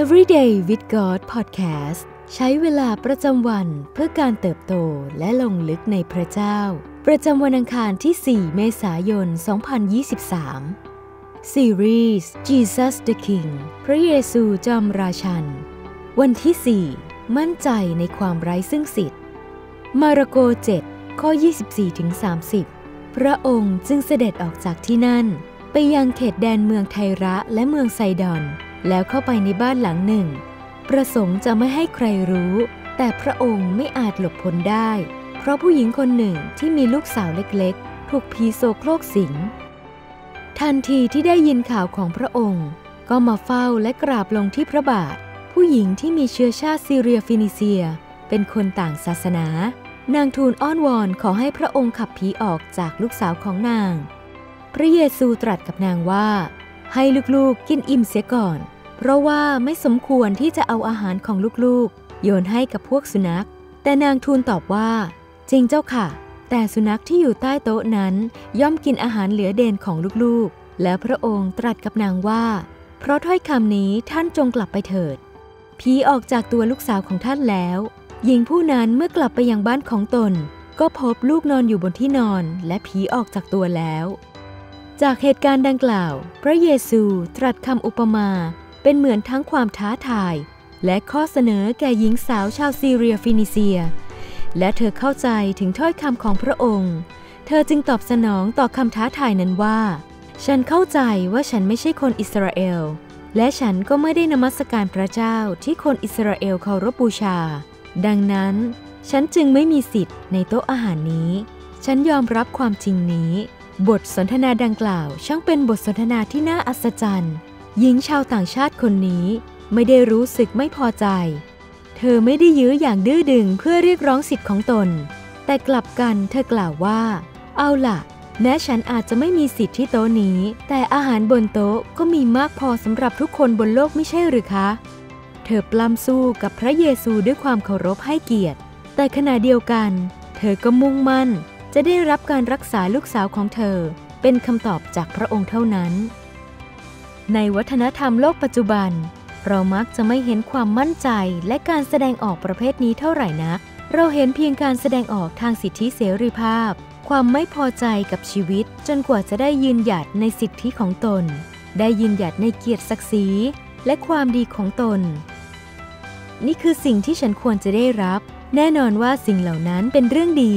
Everyday with God Podcast ใช้เวลาประจำวันเพื่อการเติบโตและลงลึกในพระเจ้า ประจำวันอังคารที่ 4 เมษายน 2023 ซีรีส์ Jesus the King พระเยซูจอมราชัน วันที่ 4 มั่นใจในความไร้ซึ่งสิทธิ์ มาระโก 7 ข้อ 24-30 พระองค์จึงเสด็จออกจากที่นั่น ไปยังเขตแดนเมืองไทระและเมืองไซดอน แล้วเข้าไปในบ้านหลังหนึ่ง ประสงค์จะไม่ให้ใครรู้ แต่พระองค์ไม่อาจหลบพ้นได้ เพราะผู้หญิงคนหนึ่งที่มีลูกสาวเล็กๆ ถูกผีโซโครกสิง ทันทีที่ได้ยินข่าวของพระองค์ ก็มาเฝ้าและกราบลงที่พระบาท ผู้หญิงที่มีเชื้อชาติซีเรียฟินิเซีย เป็นคนต่างศาสนา นางทูลอ้อนวอนขอให้พระองค์ขับผีออกจากลูกสาวของนาง พระเยซูตรัสกับนางว่า ให้ลูกๆกินอิ่มเสียก่อน เพราะว่าไม่สมควรที่จะเอาอาหารของลูกๆ โยนให้กับพวกสุนัข แต่นางทูลตอบว่า จริงเจ้าค่ะ แต่สุนัขที่อยู่ใต้โต๊ะนั้นย่อมกินอาหารเหลือเด่นของลูกๆ แล้วพระองค์ตรัสกับนางว่า เพราะถ้อยคำนี้ท่านจงกลับไปเถิดผีออกจากตัวลูกสาวของท่านแล้ว หญิงผู้นั้นเมื่อกลับไปยังบ้านของตน ก็พบลูกนอนอยู่บนที่นอน และผีออกจากตัวแล้ว จากเหตุการณ์ดังกล่าว พระเยซูตรัสคำอุปมา เป็นเหมือนทั้งความท้าทาย และข้อเสนอแก่หญิงสาวชาวซีเรียฟินิเซีย และเธอเข้าใจถึงถ้อยคำของพระองค์ เธอจึงตอบสนองต่อคำท้าทายนั้นว่า ฉันเข้าใจว่าฉันไม่ใช่คนอิสราเอล และฉันก็ไม่ได้นมัสการพระเจ้าที่คนอิสราเอลเคารพบูชา ดังนั้นฉันจึงไม่มีสิทธิ์ในโต๊ะอาหารนี้ ฉันยอมรับความจริงนี้ บทสนทนาดังกล่าว ช่างเป็นบทสนทนาที่น่าอัศจรรย์ หญิงชาวต่างชาติคนนี้ไม่ได้รู้สึกไม่พอใจ เธอไม่ได้ยื้ออย่างดื้อดึงเพื่อเรียกร้องสิทธิ์ของตน แต่กลับกันเธอกล่าวว่า เอาล่ะ แม้ฉันอาจจะไม่มีสิทธิ์ที่โต๊ะนี้ แต่อาหารบนโต๊ะก็มีมากพอสำหรับทุกคนบนโลกไม่ใช่หรือคะ เธอปล้ำสู้กับพระเยซูด้วยความเคารพให้เกียรติ แต่ขณะเดียวกัน เธอก็มุ่งมั่น จะได้รับการรักษาลูกสาวของเธอ เป็นคำตอบจากพระองค์เท่านั้น ในวัฒนธรรมโลกปัจจุบัน เรามักจะไม่เห็นความมั่นใจและการแสดงออกประเภทนี้เท่าไหร่นัก เราเห็นเพียงการแสดงออกทางสิทธิเสรีภาพ ความไม่พอใจกับชีวิต จนกว่าจะได้ยืนหยัดในสิทธิของตน ได้ยืนหยัดในเกียรติศักดิ์ศรีและความดีของตน นี่คือสิ่งที่ฉันควรจะได้รับ แน่นอนว่าสิ่งเหล่านั้นเป็นเรื่องดี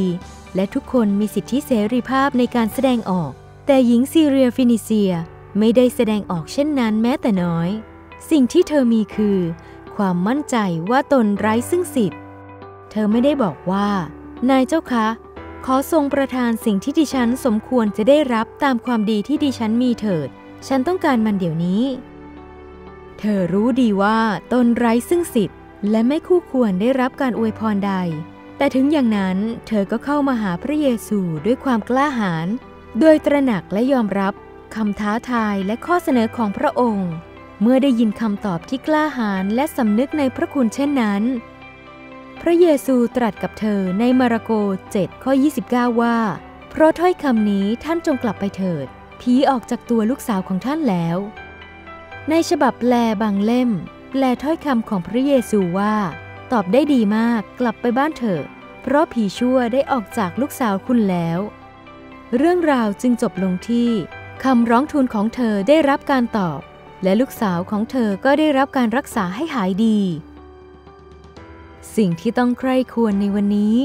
และทุกคนมีสิทธิเสรีภาพในการแสดงออก แต่หญิงซีเรียฟินิเซีย ไม่ได้แสดงออกเช่นนั้นแม้แต่น้อย สิ่งที่เธอมีคือ ความมั่นใจว่าตนไร้ซึ่งสิทธิ์ เธอไม่ได้บอกว่า นายเจ้าคะ ขอทรงประทานสิ่งที่ดิฉันสมควรจะได้รับตามความดีที่ดิฉันมีเถิด ฉันต้องการมันเดี๋ยวนี้ เธอรู้ดีว่าตนไร้ซึ่งสิทธิ์ และไม่คู่ควรได้รับการอวยพรใด แต่ถึงอย่างนั้นเธอก็เข้ามาหาพระเยซูด้วยความกล้าหาญโดยตระหนักและยอมรับ คำท้าทายและข้อเสนอของพระองค์ เมื่อได้ยินคำตอบที่กล้าหาญและสำนึกในพระคุณเช่นนั้น พระเยซูตรัสกับเธอในมาระโก7ข้อ29 ว่า เพราะถ้อยคำนี้ท่านจงกลับไปเถิด ผีออกจากตัวลูกสาวของท่านแล้ว ในฉบับแปลบางเล่ม แปลถ้อยคำของพระเยซูว่า ตอบได้ดีมากกลับไปบ้านเถอะเพราะผีชั่วได้ออกจากลูกสาวคุณแล้ว เรื่องราวจึงจบลงที่ คำร้องทูลของเธอได้รับการตอบ และลูกสาวของเธอก็ได้รับการรักษาให้หายดี สิ่งที่ต้องใคร่ควรในวันนี้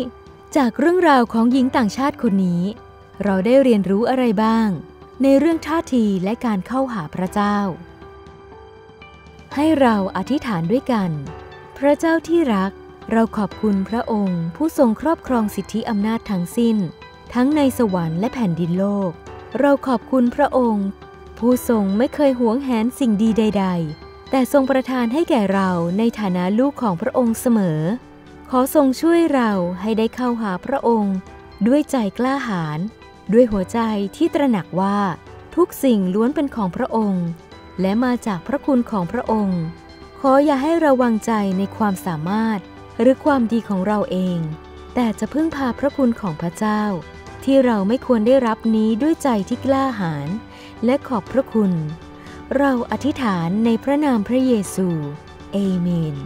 จากเรื่องราวของหญิงต่างชาติคนนี้ เราได้เรียนรู้อะไรบ้าง ในเรื่องท่าทีและการเข้าหาพระเจ้า ให้เราอธิษฐานด้วยกัน พระเจ้าที่รัก เราขอบคุณพระองค์ ผู้ทรงครอบครองสิทธิอำนาจทั้งสิ้น ทั้งในสวรรค์และแผ่นดินโลก เราขอบคุณพระองค์ ผู้ทรงไม่เคยหวงแหนสิ่งดีใด ๆ แต่ทรงประทานให้แก่เราในฐานะลูกของพระองค์เสมอ ขอทรงช่วยเราให้ได้เข้าหาพระองค์ ด้วยใจกล้าหาญด้วยหัวใจที่ตระหนักว่าทุกสิ่งล้วนเป็นของพระองค์ และมาจากพระคุณของพระองค์ ขออย่าให้ระวังใจในความสามารถ หรือความดีของเราเอง แต่จะพึ่งพาพระคุณของพระเจ้า ที่เราไม่ควรได้รับนี้ด้วยใจที่กล้าหาญและขอบพระคุณ เราอธิษฐานในพระนามพระเยซู เอเมน